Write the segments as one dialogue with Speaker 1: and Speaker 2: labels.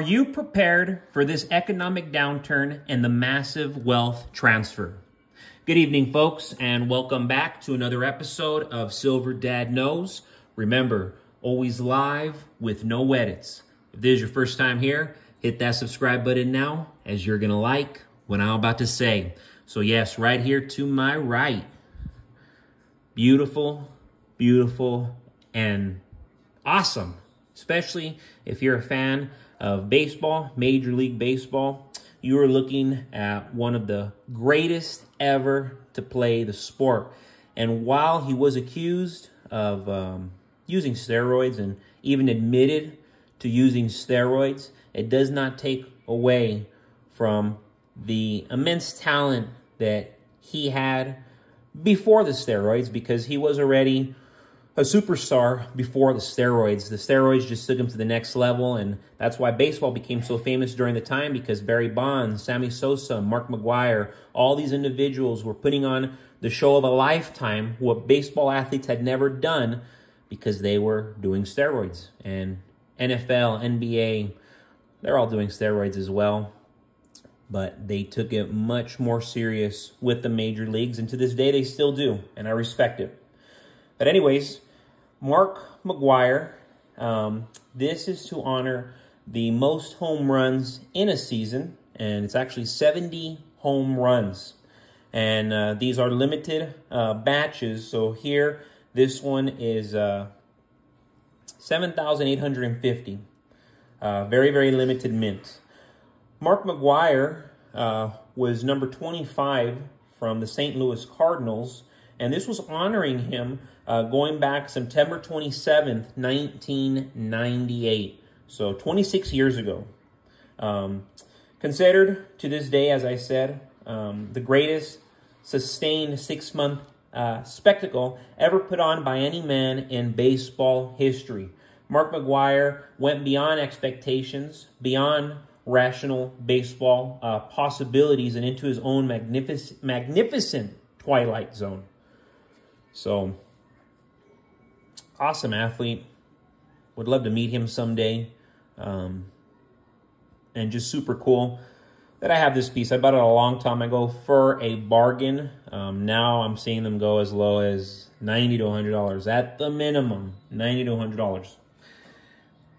Speaker 1: Are you prepared for this economic downturn and the massive wealth transfer? Good evening, folks, and welcome back to another episode of Silver Dad Knows. Remember, always live with no edits. If this is your first time here, hit that subscribe button now, as you're going to like what I'm about to say. So, yes, right here to my right, beautiful, beautiful, and awesome, especially if you're a fan of baseball, Major League Baseball, you are looking at one of the greatest ever to play the sport. And while he was accused of um, using steroids and even admitted to using steroids, it does not take away from the immense talent that he had before the steroids because he was already a superstar before the steroids. The steroids just took him to the next level, and that's why baseball became so famous during the time because Barry Bonds, Sammy Sosa, Mark McGwire, all these individuals were putting on the show of a lifetime, what baseball athletes had never done because they were doing steroids. And NFL, NBA, they're all doing steroids as well. But they took it much more serious with the major leagues, and to this day they still do, and I respect it. But anyways, Mark McGwire, um, this is to honor the most home runs in a season, and it's actually 70 home runs. And uh, these are limited uh, batches. So here, this one is uh, 7,850. Uh, very, very limited mint. Mark McGwire uh, was number 25 from the St. Louis Cardinals, and this was honoring him uh, going back September 27th, 1998. So 26 years ago. Um, considered to this day, as I said, um, the greatest sustained six month uh, spectacle ever put on by any man in baseball history. Mark McGwire went beyond expectations, beyond rational baseball uh, possibilities, and into his own magnific- magnificent twilight zone. So, awesome athlete. Would love to meet him someday. Um, and just super cool that I have this piece. I bought it a long time ago for a bargain. Um, now I'm seeing them go as low as 90 to $100 at the minimum, 90 to $100.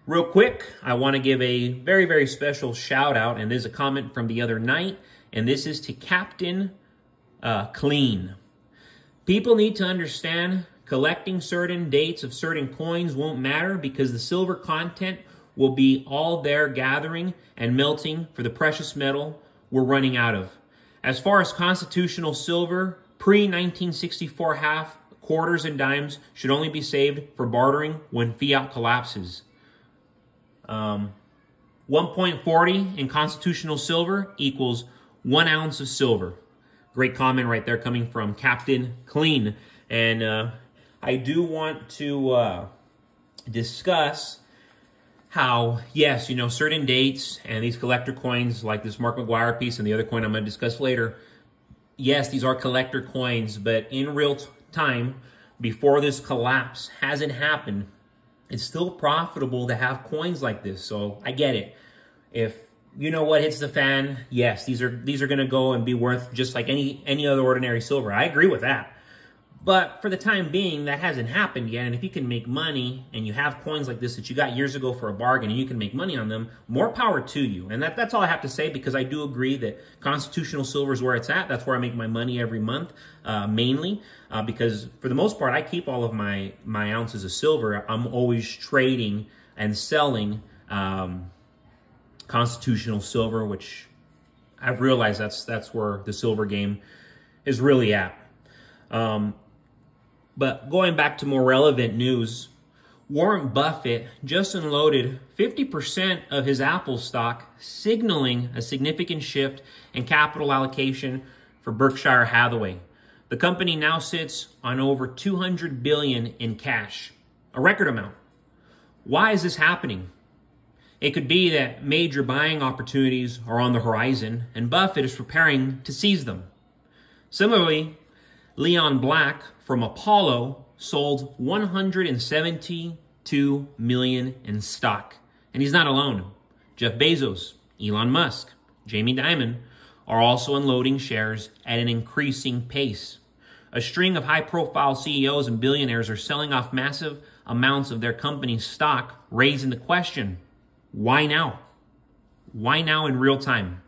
Speaker 1: Real quick, I want to give a very, very special shout out, and there's a comment from the other night, and this is to Captain uh, Clean. People need to understand Collecting certain dates of certain coins won't matter because the silver content will be all there gathering and melting for the precious metal we're running out of. As far as constitutional silver, pre-1964 half, quarters, and dimes should only be saved for bartering when fiat collapses. Um, 1.40 in constitutional silver equals one ounce of silver. Great comment right there coming from Captain Clean. And uh, I do want to uh, discuss how, yes, you know, certain dates and these collector coins, like this Mark McGwire piece and the other coin I'm going to discuss later, yes, these are collector coins, but in real time, before this collapse hasn't happened, it's still profitable to have coins like this. So I get it. If you know what hits the fan, yes, these are these are going to go and be worth just like any any other ordinary silver. I agree with that. But for the time being, that hasn't happened yet. And if you can make money and you have coins like this that you got years ago for a bargain and you can make money on them, more power to you. And that, that's all I have to say because I do agree that constitutional silver is where it's at. That's where I make my money every month, uh, mainly. Uh, because for the most part, I keep all of my, my ounces of silver. I'm always trading and selling um, constitutional silver, which I've realized that's, that's where the silver game is really at. Um, but going back to more relevant news, Warren Buffett just unloaded 50% of his Apple stock, signaling a significant shift in capital allocation for Berkshire Hathaway. The company now sits on over 200 billion in cash, a record amount. Why is this happening? It could be that major buying opportunities are on the horizon and Buffett is preparing to seize them. Similarly, Leon Black from Apollo sold 172 million in stock. And he's not alone. Jeff Bezos, Elon Musk, Jamie Dimon are also unloading shares at an increasing pace. A string of high profile CEOs and billionaires are selling off massive amounts of their company's stock, raising the question why now? Why now in real time?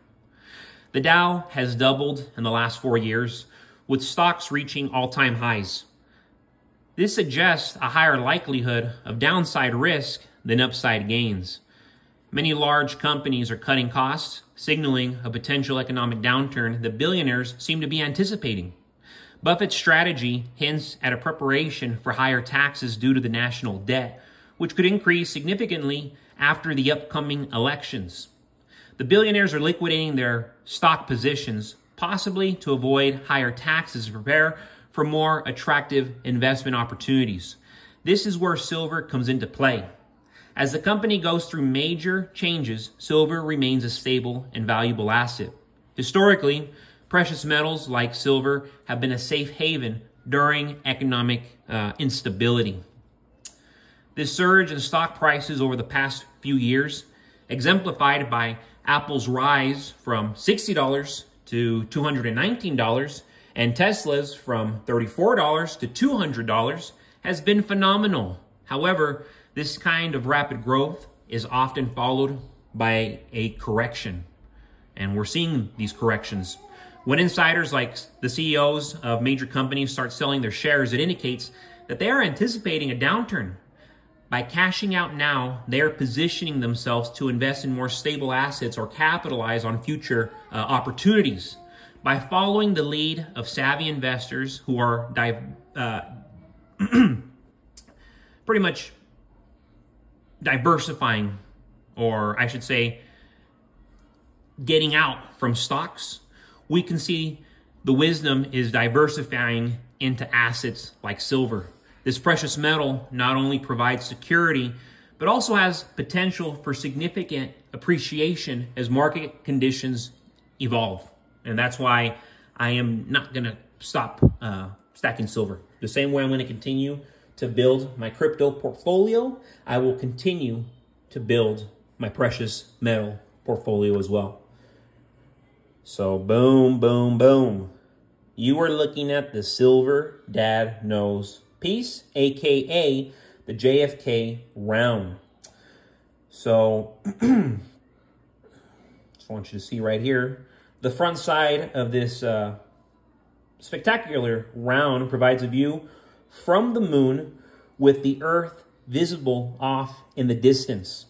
Speaker 1: The Dow has doubled in the last four years, with stocks reaching all time highs. This suggests a higher likelihood of downside risk than upside gains. Many large companies are cutting costs, signaling a potential economic downturn that billionaires seem to be anticipating. Buffett's strategy hints at a preparation for higher taxes due to the national debt, which could increase significantly after the upcoming elections. The billionaires are liquidating their stock positions, possibly to avoid higher taxes to prepare for more attractive investment opportunities. This is where silver comes into play. As the company goes through major changes, silver remains a stable and valuable asset. Historically, precious metals like silver have been a safe haven during economic uh, instability. This surge in stock prices over the past few years, exemplified by Apple's rise from $60 to $219 and Tesla's from $34 to $200 has been phenomenal. However, this kind of rapid growth is often followed by a correction. And we're seeing these corrections. When insiders like the CEOs of major companies start selling their shares, it indicates that they are anticipating a downturn. By cashing out now, they are positioning themselves to invest in more stable assets or capitalize on future uh, opportunities. By following the lead of savvy investors who are uh, pretty much diversifying, or I should say, getting out from stocks, we can see the wisdom is diversifying into assets like silver. This precious metal not only provides security, but also has potential for significant appreciation as market conditions evolve. And that's why I am not going to stop uh, stacking silver. The same way I'm going to continue to build my crypto portfolio, I will continue to build my precious metal portfolio as well. So, boom, boom, boom. You are looking at the Silver Dad Knows piece, aka the JFK round. So, just want you to see right here the front side of this uh, spectacular round provides a view from the moon with the Earth visible off in the distance.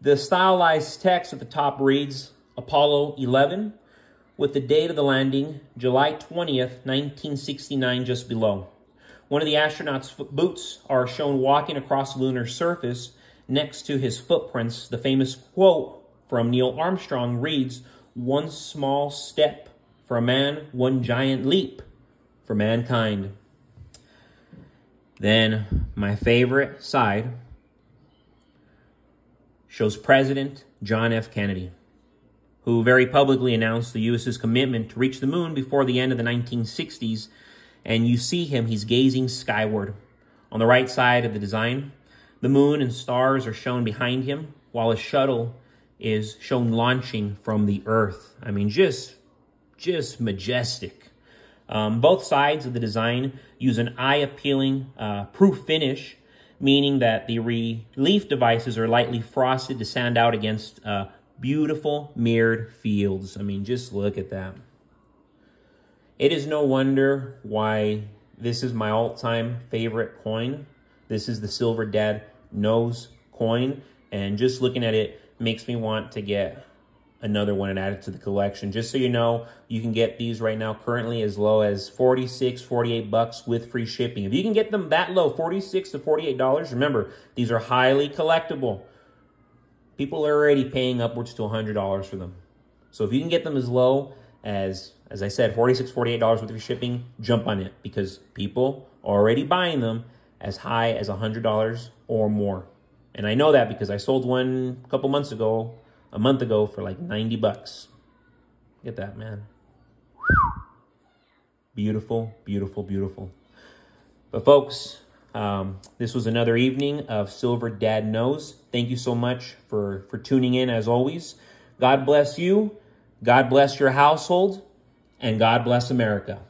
Speaker 1: The stylized text at the top reads Apollo 11 with the date of the landing, July 20th, 1969, just below. One of the astronaut's boots are shown walking across the lunar surface next to his footprints. The famous quote from Neil Armstrong reads, One small step for a man, one giant leap for mankind. Then my favorite side shows President John F. Kennedy, who very publicly announced the U.S.'s commitment to reach the moon before the end of the 1960s. And you see him, he's gazing skyward. On the right side of the design, the moon and stars are shown behind him, while a shuttle is shown launching from the Earth. I mean, just, just majestic. Um, both sides of the design use an eye-appealing uh, proof finish, meaning that the relief devices are lightly frosted to stand out against uh, beautiful mirrored fields. I mean, just look at that. It is no wonder why this is my all-time favorite coin. This is the Silver Dad Knows coin. And just looking at it makes me want to get another one and add it to the collection. Just so you know, you can get these right now currently as low as 46, 48 bucks with free shipping. If you can get them that low, 46 to $48, remember, these are highly collectible. People are already paying upwards to $100 for them. So if you can get them as low as, as I said, 46, $48 with free shipping, jump on it because people are already buying them as high as $100 or more. And I know that because I sold one a couple months ago a month ago for like 90 bucks. Get that, man. Beautiful, beautiful, beautiful. But folks, Um, this was another evening of Silver Dad Knows. Thank you so much for, for tuning in as always. God bless you. God bless your household. And God bless America.